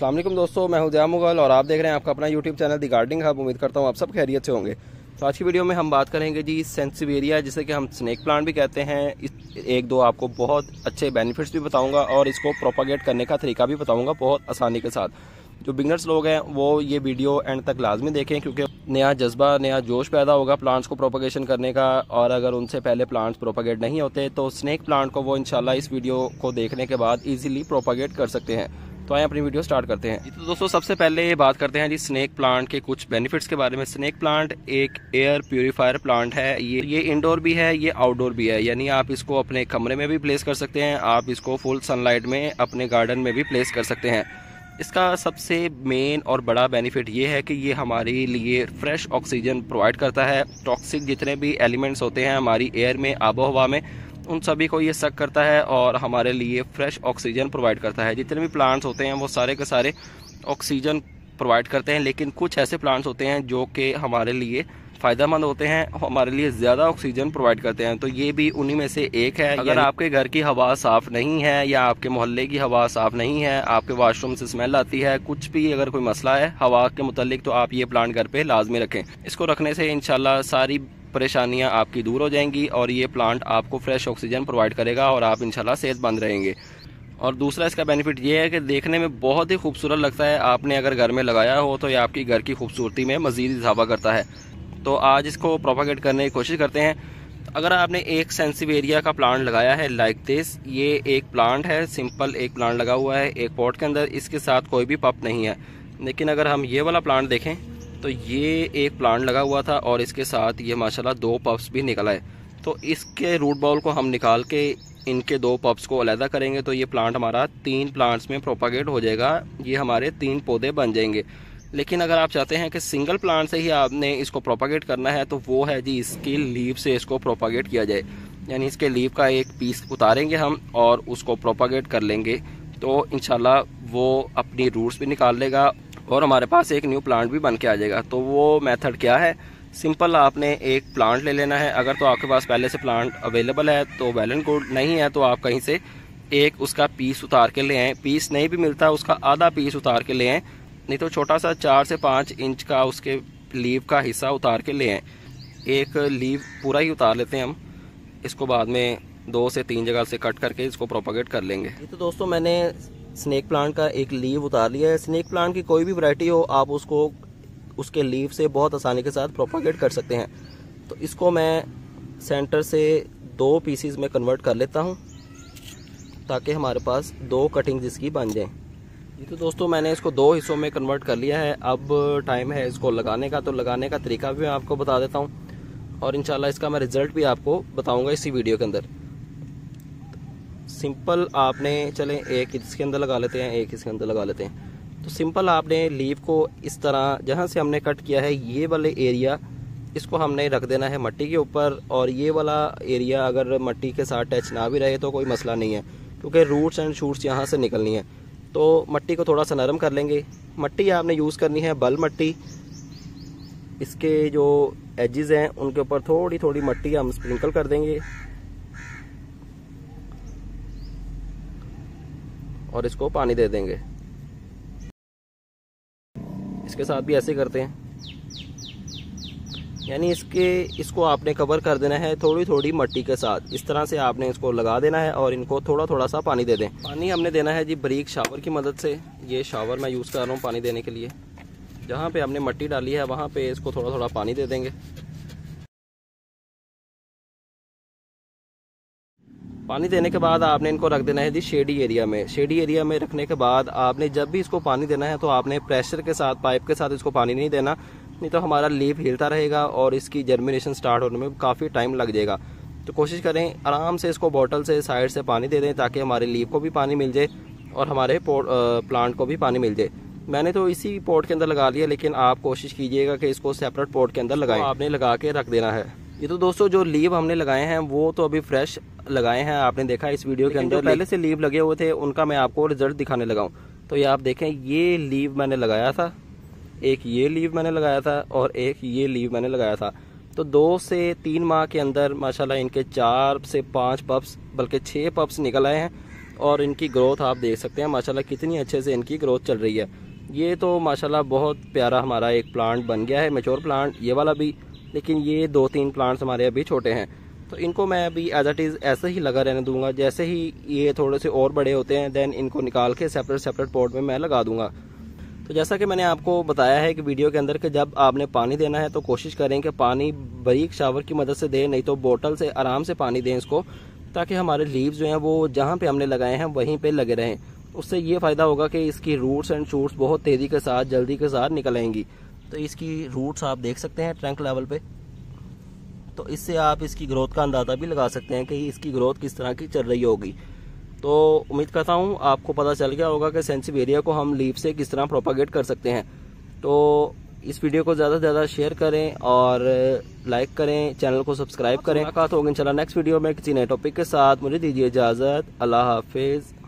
वालेकुम दोस्तों, मैं हूँ मुगल और आप देख रहे हैं आपका अपना YouTube channel the gardening hub उम्मीद करता हूँ आप सब खैरियत से होंगे। तो आज की वीडियो में हम बात करेंगे जी सेंसिवेरिया जिसे कि हम स्नेक प्लांट भी कहते हैं। इस एक दो आपको बहुत अच्छे बेनिफिट्स भी बताऊँगा और इसको प्रोपागेट करने का तरीका भी बताऊँगा बहुत आसानी के साथ। जो बिगनर्स लोग हैं, वो ये वीडियो एंड तक लाजमी देखें, क्योंकि नया जज्बा, नया जोश पैदा होगा प्लांट्स को प्रोपागेशन करने का। और अगर उनसे पहले प्लांट्स प्रोपागेट नहीं होते तो स्नेक प्लांट को वो इंशाल्लाह इस वीडियो को देखने के बाद इजीली प्रोपागेट कर सकते हैं। तो आए अपनी वीडियो स्टार्ट करते हैं। तो दोस्तों, सबसे पहले ये बात करते हैं जी स्नेक प्लांट के कुछ बेनिफिट्स के बारे में। स्नेक प्लांट एक एयर प्योरीफायर प्लांट है। ये ये इंडोर भी है, ये आउटडोर भी है। यानी आप इसको अपने कमरे में भी प्लेस कर सकते हैं, आप इसको फुल सनलाइट में अपने गार्डन में भी प्लेस कर सकते हैं। इसका सबसे मेन और बड़ा बेनिफिट ये है कि ये हमारे लिए फ्रेश ऑक्सीजन प्रोवाइड करता है। टॉक्सिक जितने भी एलिमेंट्स होते हैं हमारी एयर में आबो हवा में उन सभी को ये सक करता है और हमारे लिए फ्रेश ऑक्सीजन प्रोवाइड करता है। जितने भी प्लांट्स होते हैं वो सारे के सारे ऑक्सीजन प्रोवाइड करते हैं लेकिन कुछ ऐसे प्लांट्स होते हैं जो कि हमारे लिए फ़ायदेमंद होते हैं हमारे लिए ज़्यादा ऑक्सीजन प्रोवाइड करते हैं। तो ये भी उन्हीं में से एक है। अगर आपके घर की हवा साफ़ नहीं है या आपके मोहल्ले की हवा साफ़ नहीं है आपके वाशरूम से स्मेल आती है कुछ भी अगर कोई मसला है हवा के मुतलिक तो आप ये प्लांट घर पे लाजमी रखें। इसको रखने से इनशाला सारी परेशानियाँ आपकी दूर हो जाएँगी और ये प्लांट आपको फ्रेश ऑक्सीजन प्रोवाइड करेगा और आप इंशाल्लाह सेहतमंद रहेंगे। और दूसरा इसका बेनिफिट ये है कि देखने में बहुत ही खूबसूरत लगता है। आपने अगर घर में लगाया हो तो ये आपकी घर की खूबसूरती में मज़ीद इजाफा करता है। तो आज इसको प्रोपागेट करने की कोशिश करते हैं। अगर आपने एक सेंसिव एरिया का प्लांट लगाया है लाइक दिस ये एक प्लांट है सिंपल एक प्लांट लगा हुआ है, एक पॉट के अंदर, इसके साथ कोई भी पप नहीं है। लेकिन अगर हम ये वाला प्लांट देखें तो ये एक प्लांट लगा हुआ था और इसके साथ ये माशाल्लाह दो पप्स भी निकल आए तो इसके रूट बॉल को हम निकाल के इनके दो पप्स को अलहदा करेंगे तो ये प्लांट हमारा तीन प्लांट्स में प्रोपागेट हो जाएगा। ये हमारे तीन पौधे बन जाएँगे। लेकिन अगर आप चाहते हैं कि सिंगल प्लांट से ही आपने इसको प्रोपागेट करना है तो वो है जी इसकी लीव से इसको प्रोपागेट किया जाए। यानी इसके लीव का एक पीस उतारेंगे हम और उसको प्रोपागेट कर लेंगे। तो इनशाला वो अपनी रूट्स भी निकाल लेगा और हमारे पास एक न्यू प्लांट भी बन के आ जाएगा। तो वो मेथड क्या है? सिंपल आपने एक प्लांट ले लेना है। अगर तो आपके पास पहले से प्लांट अवेलेबल है तो वेल एंड गुड नहीं है तो आप कहीं से एक उसका पीस उतार के ले आए। पीस नहीं भी मिलता, उसका आधा पीस उतार के ले आए। नहीं तो छोटा सा चार से पाँच इंच का उसके लीव का हिस्सा उतार के ले आए। एक लीव पूरा ही उतार लेते हैं हम। इसको बाद में दो से तीन जगह से कट करके इसको प्रोपागेट कर लेंगे। तो दोस्तों मैंने स्नेक प्लांट का एक लीव उतार लिया है। स्नेक प्लांट की कोई भी वैरायटी हो, आप उसको, उसके लीव से बहुत आसानी के साथ प्रोपागेट कर सकते हैं। तो इसको मैं सेंटर से दो पीसीज में कन्वर्ट कर लेता हूँ, ताकि हमारे पास दो कटिंग इसकी बन जाए। तो दोस्तों मैंने इसको दो हिस्सों में कन्वर्ट कर लिया है। अब टाइम है इसको लगाने का तो लगाने का तरीका भी मैं आपको बता देता हूँ। और इंशाल्लाह इसका मैं रिज़ल्ट भी आपको बताऊँगा इसी वीडियो के अंदर। सिंपल आपने, चले, एक इसके अंदर लगा लेते हैं, एक इसके अंदर लगा लेते हैं। तो सिंपल आपने लीव को इस तरह, जहाँ से हमने कट किया है, ये वाले एरिया, इसको हमने रख देना है मट्टी के ऊपर, और ये वाला एरिया अगर मट्टी के साथ टच ना भी रहे तो कोई मसला नहीं है, क्योंकि रूट्स एंड शूट्स यहाँ से निकलनी है। तो मट्टी को थोड़ा सा नरम कर लेंगे। मट्टी आपने यूज़ करनी है बल मट्टी। इसके जो एजिज हैं, उनके ऊपर थोड़ी थोड़ी मट्टी हम स्प्रिंकल कर देंगे। और इसको पानी दे देंगे। इसके साथ भी ऐसे करते हैं। यानी इसके, इसको आपने कवर कर देना है थोड़ी थोड़ी मट्टी के साथ। इस तरह से आपने इसको लगा देना है और इनको थोड़ा थोड़ा सा पानी दे दें। पानी हमने देना है जी बरीक शावर की मदद से। ये शावर मैं यूज़ कर रहा हूँ पानी देने के लिए। जहाँ पे हमने मट्टी डाली है, वहाँ पे इसको थोड़ा थोड़ा पानी दे देंगे। पानी देने के बाद आपने इनको रख देना है जी शेडी एरिया में। शेडी एरिया में रखने के बाद आपने जब भी इसको पानी देना है तो आपने प्रेशर के साथ, पाइप के साथ इसको पानी नहीं देना। नहीं तो हमारा लीफ हिलता रहेगा और इसकी जर्मिनेशन स्टार्ट होने में काफ़ी टाइम लग जाएगा। तो कोशिश करें आराम से इसको बॉटल से साइड से पानी दे दें ताकि हमारे लीफ को भी पानी मिल जाए और हमारे प्लांट को भी पानी मिल जाए। मैंने तो इसी पोर्ट के अंदर लगा लिया, लेकिन आप कोशिश कीजिएगा कि इसको सेपरेट पोर्ट के अंदर लगाएँ। तो आपने लगा के रख देना है। ये तो दोस्तों जो लीव हमने लगाए हैं वो तो अभी फ्रेश लगाए हैं आपने देखा इस वीडियो के अंदर। पहले से लीव लगे हुए थे उनका मैं आपको रिज़ल्ट दिखाने लगा तो ये आप देखें ये लीव मैंने लगाया था एक ये लीव मैंने लगाया था और एक ये लीव मैंने लगाया था। तो दो से तीन माह के अंदर माशाल्लाह इनके चार से पाँच पप्स बल्कि छः पप्स निकल आए हैं और इनकी ग्रोथ आप देख सकते हैं माशाल्लाह कितनी अच्छे से इनकी ग्रोथ चल रही है। ये तो माशाल्लाह बहुत प्यारा हमारा एक प्लांट बन गया है मेच्योर प्लांट ये वाला भी लेकिन ये दो तीन प्लांट्स हमारे अभी छोटे हैं। तो इनको मैं अभी एज इट इज़ ऐसे ही लगा रहने दूँगा। जैसे ही ये थोड़े से और बड़े होते हैं देन इनको निकाल के सेपरेट सेपरेट पॉट में मैं लगा दूँगा। तो जैसा कि मैंने आपको बताया है कि वीडियो के अंदर कि जब आपने पानी देना है तो कोशिश करें कि पानी बरीक शावर की मदद से दें, नहीं तो बोतल से आराम से पानी दें इसको, ताकि हमारे लीव्स जो हैं, वो जहाँ पे हमने लगाए हैं, वहीं पे लगे रहें। उससे ये फ़ायदा होगा कि इसकी रूट्स एंड शूट्स बहुत तेज़ी के साथ, जल्दी के साथ निकल आएँगी। तो इसकी रूट्स आप देख सकते हैं ट्रंक लेवल पे। तो इससे आप इसकी ग्रोथ का अंदाज़ा भी लगा सकते हैं कि इसकी ग्रोथ किस तरह की चल रही होगी। तो उम्मीद करता हूँ आपको पता चल गया होगा कि सेंसिव एरिया को हम लीव से किस तरह प्रोपागेट कर सकते हैं। तो इस वीडियो को ज़्यादा से ज़्यादा शेयर करें और लाइक करें चैनल को सब्सक्राइब करें। मुलाकात होगी। इंशाल्लाह नेक्स्ट वीडियो में किसी नए टॉपिक के साथ। मुझे दीजिए इजाज़त। अल्लाह हाफिज़।